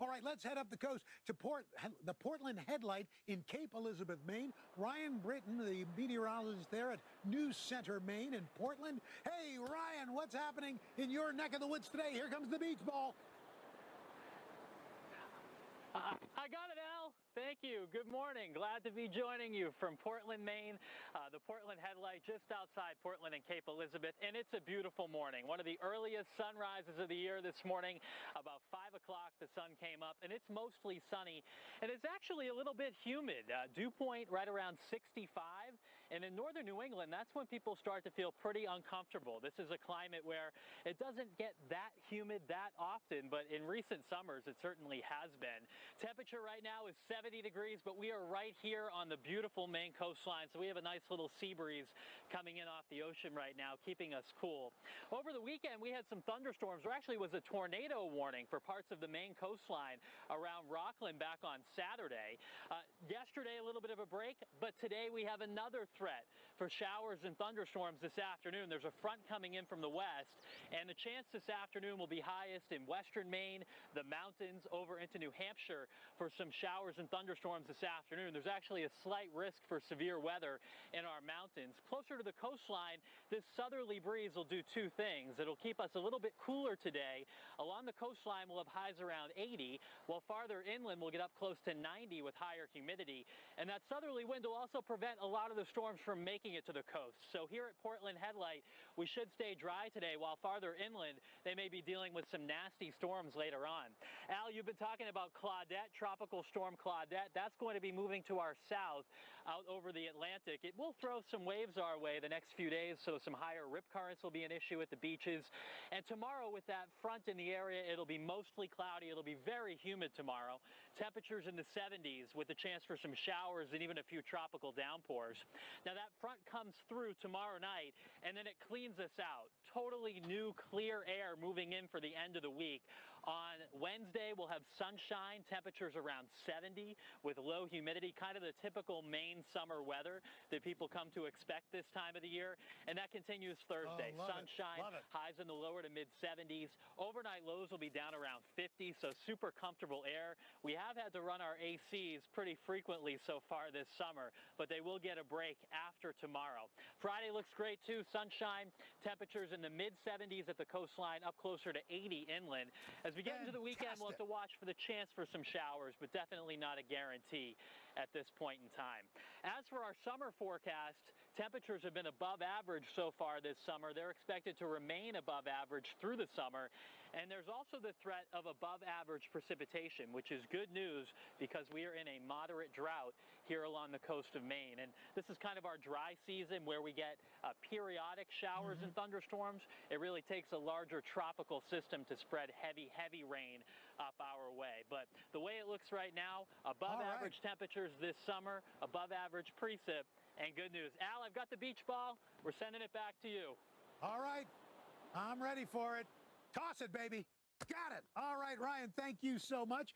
All right, let's head up the coast to Port, the Portland Head Light in Cape Elizabeth, Maine. Ryan Breton, the meteorologist there at News Center, Maine in Portland. Hey, Ryan, what's happening in your neck of the woods today? Here comes the beach ball. Uh, I got it. Thank you. Good morning. Glad to be joining you from Portland, Maine. Uh, the Portland Head Light just outside Portland and Cape Elizabeth, and it's a beautiful morning. One of the earliest sunrises of the year this morning. About 5 o'clock, the sun came up, and it's mostly sunny, and it's actually a little bit humid. Uh, dew point right around 65, and in northern New England, that's when people start to feel pretty uncomfortable. This is a climate where it doesn't get that humid that often, but in recent summers, it certainly has been. Temperature right now is 70 degrees, but we are right here on the beautiful Maine coastline, so we have a nice little sea breeze coming in off the ocean right now, keeping us cool. Over the weekend, we had some thunderstorms. There actually was a tornado warning for parts of the Maine coastline around Rockland back on Saturday. Uh, yesterday, a little bit of a break, but today we have another threat for showers and thunderstorms this afternoon. There's a front coming in from the west, and the chance this afternoon will be highest in western Maine, the mountains over into New Hampshire for some showers and thunderstorms this afternoon. There's actually a slight risk for severe weather in our mountains. Closer to the coastline, this southerly breeze will do two things. It'll keep us a little bit cooler today. Along the coastline, we'll have highs around 80, while farther inland, we'll get up close to 90 with higher humidity. And that southerly wind will also prevent a lot of the storms from making it to the coast. So here at Portland Head Light, we should stay dry today, while farther inland, they may be dealing with some nasty storms later on. Al, you've been talking about Claudette, Tropical Storm Claudette. That's going to be moving to our south out over the Atlantic. It will throw some waves our way the next few days, so some higher rip currents will be an issue at the beaches. And tomorrow with that front in the area, it'll be mostly cloudy. It'll be very humid tomorrow. Temperatures in the 70s with a chance for some showers and even a few tropical downpours. Now that front comes through tomorrow night and then it cleans us out. Totally new clear air moving in for the end of the week. On Wednesday, we'll have sunshine temperatures around 70 with low humidity, kind of the typical Maine summer weather that people come to expect this time of the year. And that continues Thursday. Oh, Sunshine, highs in the lower to mid 70s. Overnight lows will be down around 50, so super comfortable air. We have had to run our ACs pretty frequently so far this summer, but they will get a break after tomorrow. Friday looks great too. Sunshine, temperatures in the mid 70s at the coastline, up closer to 80 inland. As we get into the weekend, we'll have to watch for the chance for some showers, but definitely not a guarantee at this point in time. As for our summer forecast, temperatures have been above average so far this summer. They're expected to remain above average through the summer. And there's also the threat of above average precipitation, which is good news because we are in a moderate drought here along the coast of Maine. And this is kind of our dry season where we get uh, periodic showers and thunderstorms. It really takes a larger tropical system to spread heavy, heavy rain up our way. But the way it looks right now, above right. average temperatures this summer, above average precip, and good news. Al, I've got the beach ball. We're sending it back to you. All right. I'm ready for it. Toss it, baby. Got it. All right, Ryan, thank you so much.